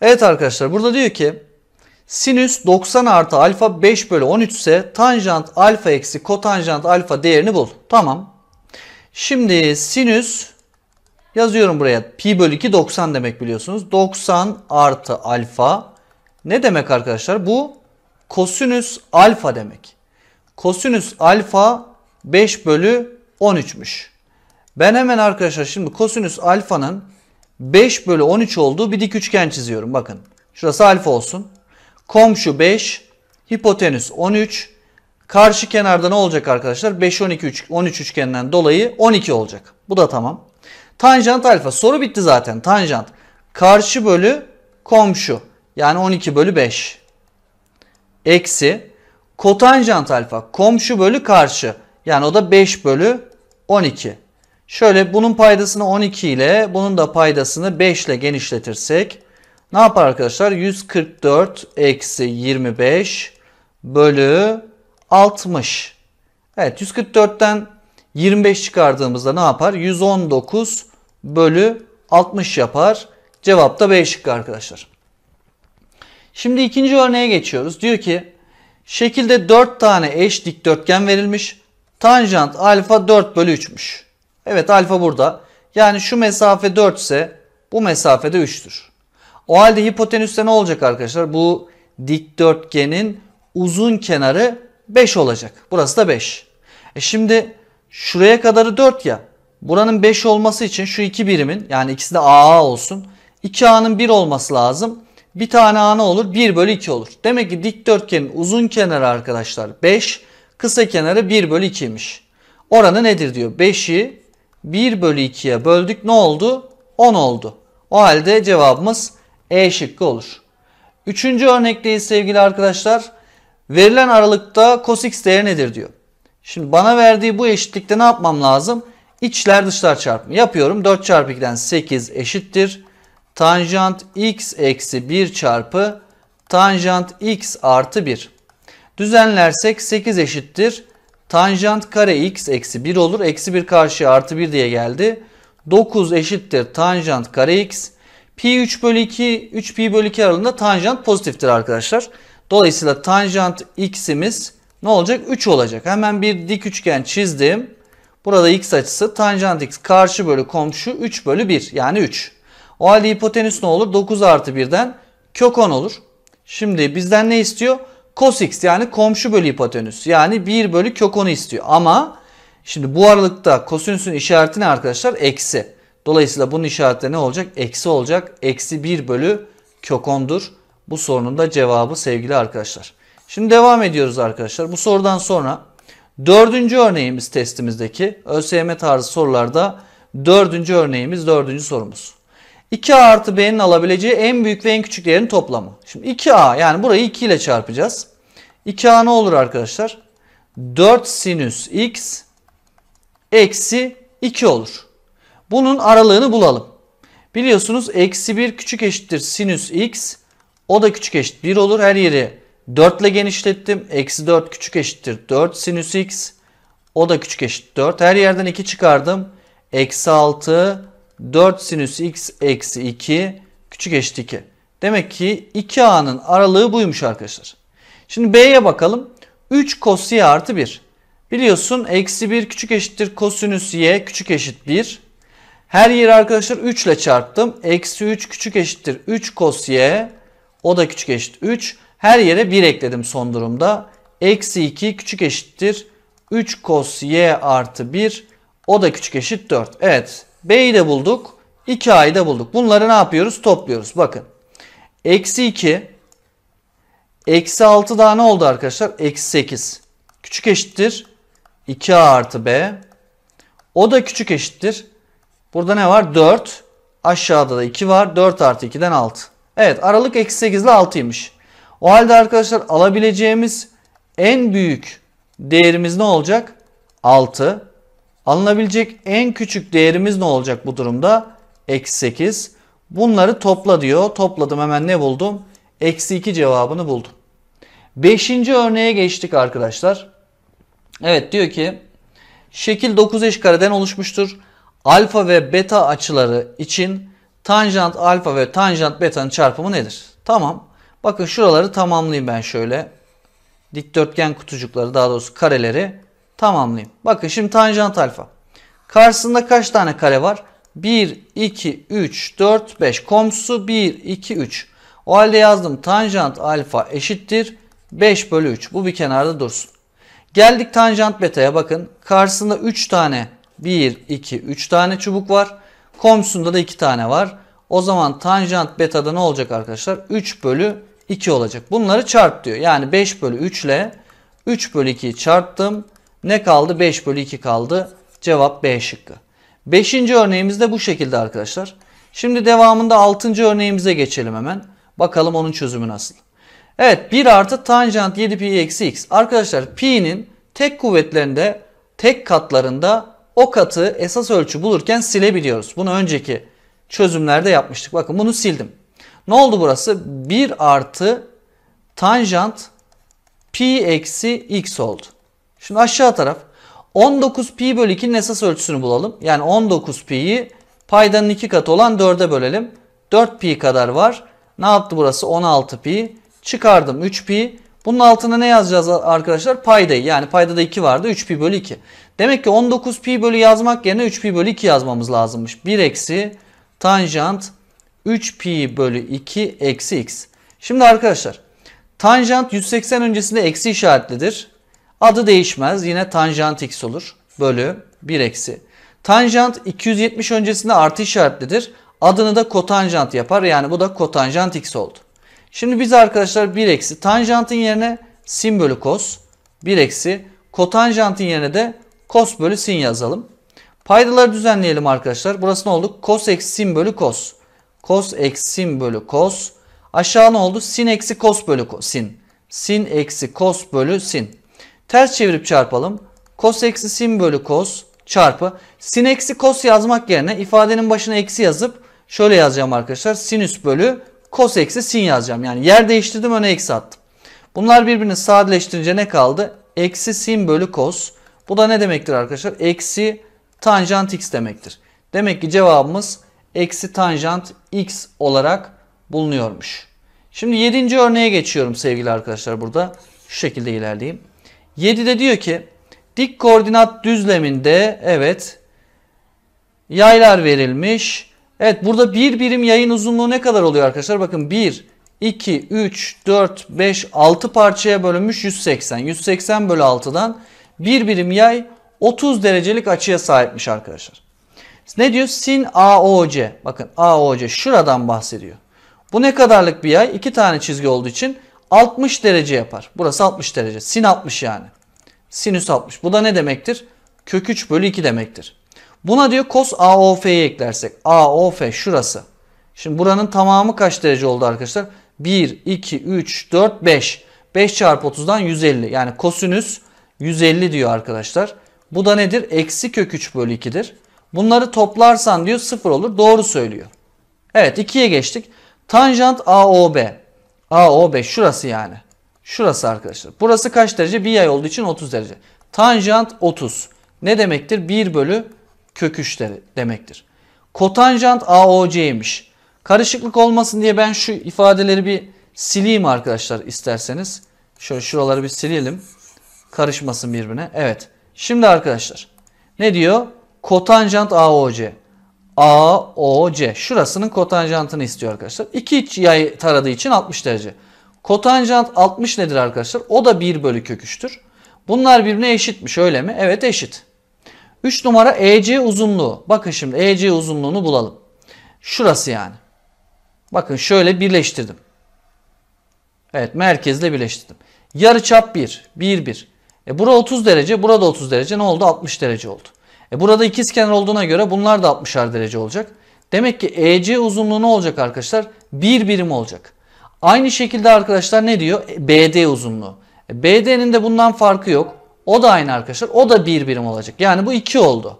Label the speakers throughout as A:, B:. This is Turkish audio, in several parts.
A: Evet arkadaşlar burada diyor ki sinüs 90 artı alfa 5 bölü 13 ise tanjant alfa eksi kotanjant alfa değerini bul. Tamam. Şimdi sinüs yazıyorum buraya pi bölü 2 90 demek biliyorsunuz. 90 artı alfa ne demek arkadaşlar? Bu kosinüs alfa demek. Kosinüs alfa 5 bölü 13'müş. Ben hemen arkadaşlar şimdi kosinüs alfanın 5 bölü 13 olduğu bir dik üçgen çiziyorum. Bakın şurası alfa olsun. Komşu 5, hipotenüs 13. Karşı kenarda ne olacak arkadaşlar? 5, 12, 3, 13 üçgeninden dolayı 12 olacak. Bu da tamam. Tanjant alfa. Soru bitti zaten. Tanjant. Karşı bölü komşu. Yani 12 bölü 5. Eksi kotanjant alfa. Komşu bölü karşı. Yani o da 5 bölü 12. Şöyle bunun paydasını 12 ile bunun da paydasını 5 ile genişletirsek ne yapar arkadaşlar? 144 eksi 25 bölü 60. Evet 144'ten 25 çıkardığımızda ne yapar? 119 bölü 60 yapar. Cevap da B şıkkı arkadaşlar. Şimdi ikinci örneğe geçiyoruz. Diyor ki şekilde 4 tane eş dikdörtgen verilmiş. Tanjant alfa 4 bölü 3'müş. Evet alfa burada. Yani şu mesafe 4 ise bu mesafe de 3'tür. O halde hipotenüste ne olacak arkadaşlar? Bu dikdörtgenin uzun kenarı 5 olacak. Burası da 5. E şimdi şuraya kadarı 4 ya. Buranın 5 olması için şu iki birimin yani ikisi de AA olsun. 2A'nın 1 olması lazım. Bir tane A ne olur? 1 bölü 2 olur. Demek ki dikdörtgenin uzun kenarı arkadaşlar 5. Kısa kenarı 1 bölü 2'ymiş. Oranı nedir diyor. 5'i 1 bölü 2'ye böldük ne oldu? 10 oldu. O halde cevabımız E şıkkı olur. Üçüncü örnekteyiz sevgili arkadaşlar. Verilen aralıkta cos x değeri nedir diyor. Şimdi bana verdiği bu eşitlikte ne yapmam lazım? İçler dışlar çarpımı. Yapıyorum. 4 çarpı 2'den 8 eşittir. Tanjant x eksi 1 çarpı tanjant x artı 1. Düzenlersek 8 eşittir. Tanjant kare x eksi 1 olur. Eksi 1 karşıya artı 1 diye geldi. 9 eşittir tanjant kare x. Pi 3 bölü 2, 3 pi bölü 2 aralığında tanjant pozitiftir arkadaşlar. Dolayısıyla tanjant x'imiz ne olacak? 3 olacak. Hemen bir dik üçgen çizdim. Burada x açısı tanjant x karşı bölü komşu 3 bölü 1 yani 3. O halde hipotenüs ne olur? 9 artı 1'den kök 10 olur. Şimdi bizden ne istiyor? Cos x yani komşu bölü hipotenüs. Yani 1 bölü kök 10'u istiyor. Ama şimdi bu aralıkta kosinüsün işareti ne arkadaşlar? Eksi. Dolayısıyla bunun işareti ne olacak? Eksi olacak. Eksi 1 bölü kök 10'dur. Bu sorunun da cevabı sevgili arkadaşlar. Şimdi devam ediyoruz arkadaşlar. Bu sorudan sonra dördüncü örneğimiz testimizdeki ÖSYM tarzı sorularda dördüncü örneğimiz dördüncü sorumuz. 2a artı b'nin alabileceği en büyük ve en küçük değerin toplamı. Şimdi 2a yani burayı 2 ile çarpacağız. 2a ne olur arkadaşlar? 4 sinüs x eksi 2 olur. Bunun aralığını bulalım. Biliyorsunuz eksi 1 küçük eşittir sinüs x. O da küçük eşit 1 olur. Her yeri 4 ile genişlettim. Eksi 4 küçük eşittir 4 sinüs x. O da küçük eşit 4. Her yerden 2 çıkardım. Eksi 6 4 sinüs x eksi 2 küçük eşit 2. Demek ki 2a'nın aralığı buymuş arkadaşlar. Şimdi b'ye bakalım. 3 cos y artı 1. Biliyorsun eksi 1 küçük eşittir kosinüs y küçük eşit 1. Her yeri arkadaşlar 3 ile çarptım. Eksi 3 küçük eşittir 3 cos y. O da küçük eşit 3. Her yere 1 ekledim son durumda. Eksi 2 küçük eşittir 3 cos y artı 1. O da küçük eşit 4. Evet B'yi de bulduk. 2A'yı da bulduk. Bunları ne yapıyoruz? Topluyoruz. Bakın. Eksi 2. Eksi 6 daha ne oldu arkadaşlar? Eksi 8. Küçük eşittir. 2A artı B. O da küçük eşittir. Burada ne var? 4. Aşağıda da 2 var. 4 artı 2'den 6. Evet aralık eksi 8 ile 6'ymış. O halde arkadaşlar alabileceğimiz en büyük değerimiz ne olacak? 6. Alınabilecek en küçük değerimiz ne olacak bu durumda? Eksi 8. Bunları topla diyor. Topladım hemen ne buldum? Eksi 2 cevabını buldum. Beşinci örneğe geçtik arkadaşlar. Evet diyor ki şekil 9 eş kareden oluşmuştur. Alfa ve beta açıları için tanjant alfa ve tanjant beta'nın çarpımı nedir? Tamam. Bakın şuraları tamamlayayım ben şöyle. Dikdörtgen kutucukları daha doğrusu kareleri tamamlayayım. Bakın şimdi tanjant alfa. Karşısında kaç tane kare var? 1, 2, 3, 4, 5. Komşusu 1, 2, 3. O halde yazdım tanjant alfa eşittir 5 bölü 3. Bu bir kenarda dursun. Geldik tanjant beta'ya bakın. Karşısında 3 tane 1, 2, 3 tane çubuk var. Komşusunda da 2 tane var. O zaman tanjant beta'da ne olacak arkadaşlar? 3 bölü 2 olacak. Bunları çarp diyor. Yani 5 bölü 3 ile 3 bölü 2'yi çarptım. Ne kaldı? 5 bölü 2 kaldı. Cevap B şıkkı. Beşinci örneğimiz de bu şekilde arkadaşlar. Şimdi devamında altıncı örneğimize geçelim hemen. Bakalım onun çözümü nasıl. Evet 1 artı tanjant 7 pi eksi x. Arkadaşlar pi'nin tek kuvvetlerinde tek katlarında o katı esas ölçü bulurken silebiliyoruz. Bunu önceki çözümlerde yapmıştık. Bakın bunu sildim. Ne oldu burası? 1 artı tanjant pi eksi x oldu. Şimdi aşağı taraf 19 pi bölü 2'nin esas ölçüsünü bulalım. Yani 19 pi'yi paydanın 2 katı olan 4'e bölelim. 4 pi kadar var. Ne yaptı burası? 16 pi. Çıkardım 3 pi. Bunun altına ne yazacağız arkadaşlar? Paydayı. Yani paydada 2 vardı. 3 pi bölü 2. Demek ki 19 pi bölü yazmak yerine 3 pi bölü 2 yazmamız lazımmış. 1 eksi tanjant 3 pi bölü 2 eksi x. Şimdi arkadaşlar tanjant 180 öncesinde eksi işaretlidir. Adı değişmez. Yine tanjant x olur. Bölü 1 eksi. Tanjant 270 öncesinde artı işaretlidir. Adını da kotanjant yapar. Yani bu da kotanjant x oldu. Şimdi biz arkadaşlar 1 eksi tanjantın yerine sin bölü kos. 1 eksi kotanjantın yerine de kos bölü sin yazalım. Paydaları düzenleyelim arkadaşlar. Burası ne oldu? Kos eksi sin bölü kos. Kos eksi sin bölü kos. Aşağı ne oldu? Sin eksi kos bölü sin. Sin eksi kos bölü sin. Ters çevirip çarpalım. Kos eksi sin bölü kos çarpı. Sin eksi kos yazmak yerine ifadenin başına eksi yazıp şöyle yazacağım arkadaşlar. Sinüs bölü kos eksi sin yazacağım. Yani yer değiştirdim öne eksi attım. Bunlar birbirini sadeleştirince ne kaldı? Eksi sin bölü kos. Bu da ne demektir arkadaşlar? Eksi tanjant x demektir. Demek ki cevabımız eksi tanjant x olarak bulunuyormuş. Şimdi yedinci örneğe geçiyorum sevgili arkadaşlar burada. Şu şekilde ilerleyeyim. 7'de diyor ki dik koordinat düzleminde evet yaylar verilmiş. Evet burada bir birim yayın uzunluğu ne kadar oluyor arkadaşlar? Bakın 1, 2, 3, 4, 5, 6 parçaya bölünmüş 180. 180 bölü 6'dan bir birim yay 30 derecelik açıya sahipmiş arkadaşlar. Ne diyor? Sin AOC. Bakın AOC şuradan bahsediyor. Bu ne kadarlık bir yay? İki tane çizgi olduğu için 60 derece yapar. Burası 60 derece. Sin 60 yani. Sinüs 60. Bu da ne demektir? Kök 3 bölü 2 demektir. Buna diyor cos AOF'yi eklersek. AOF şurası. Şimdi buranın tamamı kaç derece oldu arkadaşlar? 1, 2, 3, 4, 5. 5 çarpı 30'dan 150. Yani kosinüs 150 diyor arkadaşlar. Bu da nedir? Eksi kök 3 bölü 2'dir. Bunları toplarsan diyor 0 olur. Doğru söylüyor. Evet 2'ye geçtik. Tanjant AOB. AOB şurası yani. Şurası arkadaşlar. Burası kaç derece? Bir yay olduğu için 30 derece. Tanjant 30. Ne demektir? 1 bölü kök 3 demektir. Kotanjant AOC'ymiş. Karışıklık olmasın diye ben şu ifadeleri bir sileyim arkadaşlar isterseniz. Şöyle şuraları bir silelim. Karışmasın birbirine. Evet. Şimdi arkadaşlar ne diyor? Kotanjant AOC. AOC. Şurasının kotanjantını istiyor arkadaşlar. İki iç yay taradığı için 60 derece. Kotanjant 60 nedir arkadaşlar? O da 1 bölü kök 3'tür. Bunlar birbirine eşitmiş öyle mi? Evet eşit. 3 numara EC uzunluğu. Bakın şimdi EC uzunluğunu bulalım. Şurası yani. Bakın şöyle birleştirdim. Evet merkezle birleştirdim. Yarı çap 1. 1 1. E burada 30 derece, burada 30 derece ne oldu? 60 derece oldu. E burada ikizkenar olduğuna göre bunlar da 60'ar derece olacak. Demek ki EC uzunluğu ne olacak arkadaşlar? 1 birim olacak. Aynı şekilde arkadaşlar ne diyor? E, BD uzunluğu. E, BD'nin de bundan farkı yok. O da aynı arkadaşlar. O da 1 birim olacak. Yani bu 2 oldu.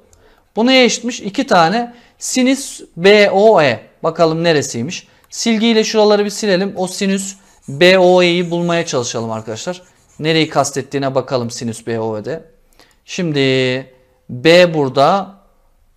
A: Bu neye eşitmiş? 2 tane sinüs BOE. Bakalım neresiymiş? Silgiyle şuraları bir silelim. O sinüs BOE'yi bulmaya çalışalım arkadaşlar. Nereyi kastettiğine bakalım sinüs BOE'de. Şimdi B burada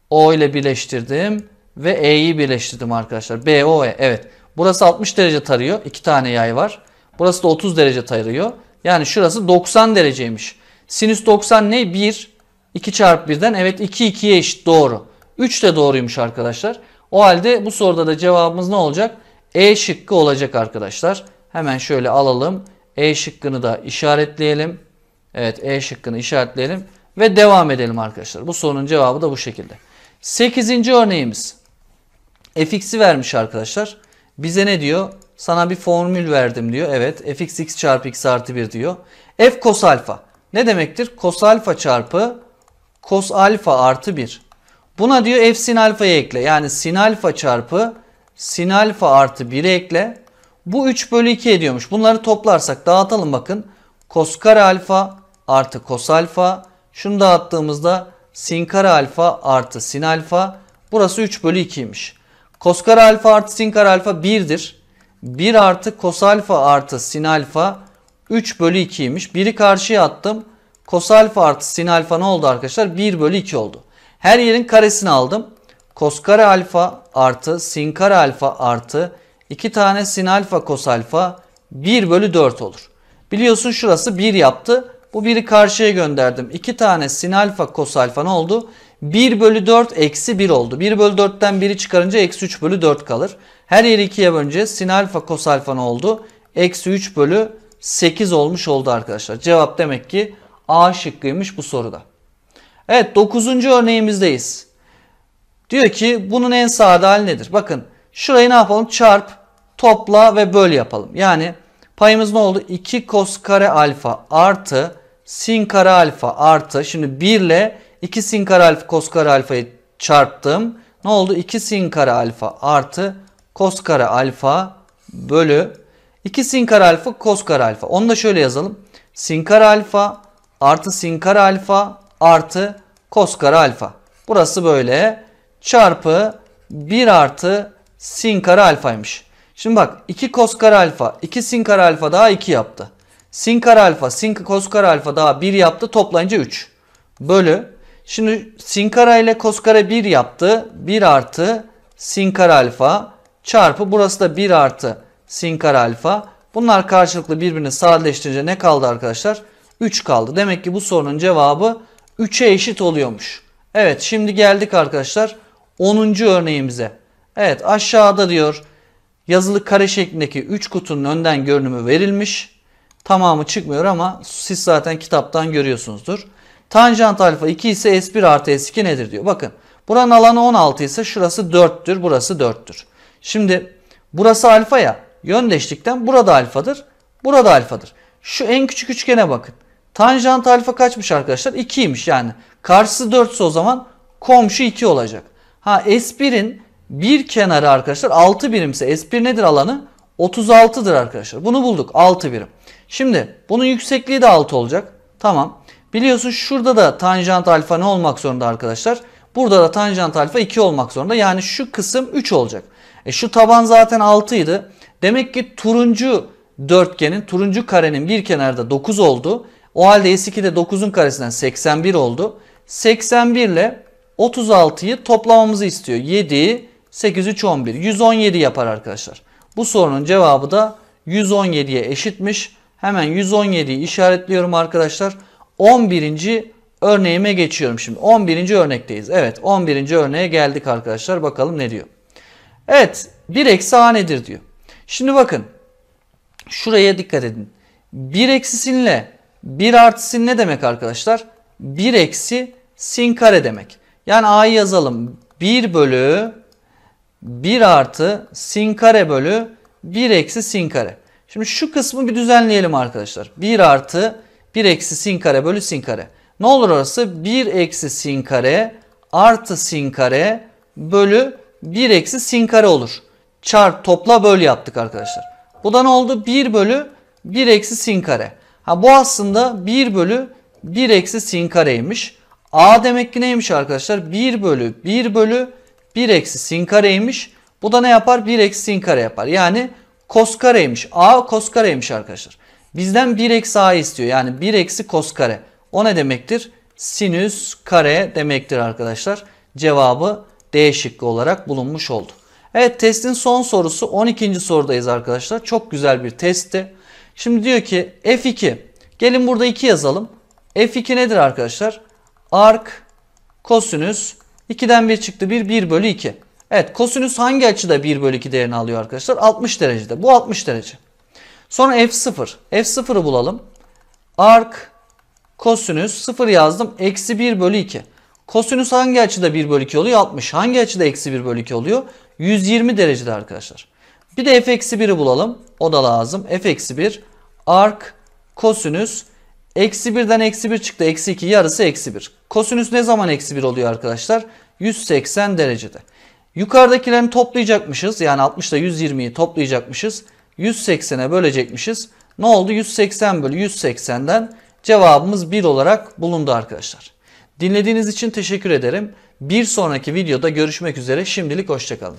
A: O ile birleştirdim. ve E'yi birleştirdim arkadaşlar. B, O, E. Evet. Burası 60 derece tarıyor. İki tane yay var. Burası da 30 derece tarıyor. Yani şurası 90 dereceymiş. Sinüs 90 ne? 1. 2 çarpı 1'den. Evet 2 2'ye eşit. Doğru. 3 de doğruymuş arkadaşlar. O halde bu soruda da cevabımız ne olacak? E şıkkı olacak arkadaşlar. Hemen şöyle alalım. E şıkkını da işaretleyelim. Evet E şıkkını işaretleyelim. Ve devam edelim arkadaşlar. Bu sorunun cevabı da bu şekilde. 8. örneğimiz. fx'i vermiş arkadaşlar. Bize ne diyor? Sana bir formül verdim diyor. Evet fx x çarpı x artı 1 diyor. f cos alfa. Ne demektir? Cos alfa çarpı cos alfa artı 1. Buna diyor f sin alfayı ekle. Yani sin alfa çarpı sin alfa artı 1'i ekle. Bu 3 bölü 2 ediyormuş. Bunları toplarsak dağıtalım bakın. Cos kare alfa artı cos alfa. Şunu dağıttığımızda sin kare alfa artı sin alfa. Burası 3 bölü 2'ymiş. Cos kare alfa artı sin kare alfa 1'dir. 1 artı cos alfa artı sin alfa 3 bölü 2'ymiş. 1'i karşıya attım. Cos alfa artı sin alfa ne oldu arkadaşlar? 1 bölü 2 oldu. Her yerin karesini aldım. Cos kare alfa artı sin kare alfa artı 2 tane sin alfa cos alfa 1 bölü 4 olur. Biliyorsun şurası 1 yaptı. Bu 1'i karşıya gönderdim. 2 tane sin alfa cos alfa ne oldu? 1 bölü 4 eksi 1 oldu. 1 bölü 4'ten 1'i çıkarınca eksi 3 bölü 4 kalır. Her yeri 2'ye bölünce sin alfa cos alfa ne oldu? Eksi 3 bölü 8 olmuş oldu arkadaşlar. Cevap demek ki A şıkkıymış bu soruda. Evet 9. örneğimizdeyiz. Diyor ki bunun en sade hali nedir? Bakın şurayı ne yapalım? Çarp, topla ve böl yapalım. Yani payımız ne oldu? 2 cos kare alfa artı sin kare alfa artı şimdi 1 ile 2 sin kare alfa cos kare alfayı çarptım. Ne oldu? 2 sin kare alfa artı cos kare alfa bölü 2 sin kare alfa cos kare alfa. Onu da şöyle yazalım. Sin kare alfa artı sin kare alfa artı cos kare alfa. Burası böyle çarpı 1 artı sin kare alfaymış. Şimdi bak 2 cos kare alfa 2 sin kare alfa daha 2 yaptı. Sin kare alfa sin cos kare alfa daha 1 yaptı toplayınca 3. Bölü. Şimdi sin kare ile cos kare 1 yaptı. 1 artı sin kare alfa çarpı burası da 1 artı sin kare alfa. Bunlar karşılıklı birbirini sadeleştirince ne kaldı arkadaşlar? 3 kaldı. Demek ki bu sorunun cevabı 3'e eşit oluyormuş. Evet şimdi geldik arkadaşlar 10. örneğimize. Evet aşağıda diyor yazılı kare şeklindeki 3 kutunun önden görünümü verilmiş. Tamamı çıkmıyor ama siz zaten kitaptan görüyorsunuzdur. Tanjant alfa 2 ise S1 artı S2 nedir diyor. Bakın buranın alanı 16 ise şurası 4'tür burası 4'tür. Şimdi burası alfa ya yöndeşlikten burada alfadır burada alfadır. Şu en küçük üçgene bakın. Tanjant alfa kaçmış arkadaşlar? 2'ymiş yani. Karşısı 4 ise o zaman komşu 2 olacak. Ha S1'in bir kenarı arkadaşlar 6 birimse S1 nedir alanı? 36'dır arkadaşlar. Bunu bulduk 6 birim. Şimdi bunun yüksekliği de 6 olacak. Tamam. Biliyorsun şurada da tanjant alfa ne olmak zorunda arkadaşlar? Burada da tanjant alfa 2 olmak zorunda. Yani şu kısım 3 olacak. E şu taban zaten 6 idi. Demek ki turuncu dörtgenin, turuncu karenin bir kenarda 9 oldu. O halde S2 de 9'un karesinden 81 oldu. 81 ile 36'yı toplamamızı istiyor. 7, 8, 3, 11. 117 yapar arkadaşlar. Bu sorunun cevabı da 117'ye eşitmiş. Hemen 117'yi işaretliyorum arkadaşlar. 11. örneğime geçiyorum şimdi. 11. örnekteyiz. Evet 11. örneğe geldik arkadaşlar. Bakalım ne diyor. Evet 1 eksi a nedir diyor. Şimdi bakın şuraya dikkat edin. 1 eksi sinle 1 artı sin ne demek arkadaşlar? 1 eksi sin kare demek. Yani a'yı yazalım. 1 bölü 1 artı sin kare bölü 1 eksi sin kare. Şimdi şu kısmı bir düzenleyelim arkadaşlar. 1 artı 1 eksi sin kare bölü sin kare. Ne olur orası? 1 eksi sin kare artı sin kare bölü 1 eksi sin kare olur. Çarp topla böl yaptık arkadaşlar. Bu da ne oldu? 1 bölü 1 eksi sin kare. Ha bu aslında 1 bölü 1 eksi sin kareymiş. A demek ki neymiş arkadaşlar? 1 bölü 1 bölü 1 eksi sin kareymiş. Bu da ne yapar? 1 eksi sin kare yapar. Yani kos kareymiş. A kos kareymiş arkadaşlar. Bizden 1 eksi A istiyor. Yani 1 eksi kos kare. O ne demektir? Sinüs kare demektir arkadaşlar. Cevabı D şıkkı olarak bulunmuş oldu. Evet testin son sorusu 12. sorudayız arkadaşlar. Çok güzel bir testti. Şimdi diyor ki F2. Gelin burada 2 yazalım. F2 nedir arkadaşlar? Ark kosinüs 2'den 1 çıktı 1 1 bölü 2. Evet kosinüs hangi açıda 1 bölü 2 değerini alıyor arkadaşlar? 60 derecede. Bu 60 derece. Sonra F0. F0'ı bulalım. Ark kosinüs 0 yazdım. Eksi 1 bölü 2. Kosinüs hangi açıda 1 bölü 2 oluyor? 60. Hangi açıda eksi 1 bölü 2 oluyor? 120 derecede arkadaşlar. Bir de f eksi 1'i bulalım. O da lazım. f eksi 1 ark kosinüs eksi 1'den eksi 1 çıktı. Eksi 2 yarısı eksi 1. Kosinüs ne zaman eksi 1 oluyor arkadaşlar? 180 derecede. Yukarıdakilerini toplayacakmışız. Yani 60 ile 120'yi toplayacakmışız. 180'e bölecekmişiz. Ne oldu? 180 bölü 180'den cevabımız 1 olarak bulundu arkadaşlar. Dinlediğiniz için teşekkür ederim. Bir sonraki videoda görüşmek üzere. Şimdilik hoşçakalın.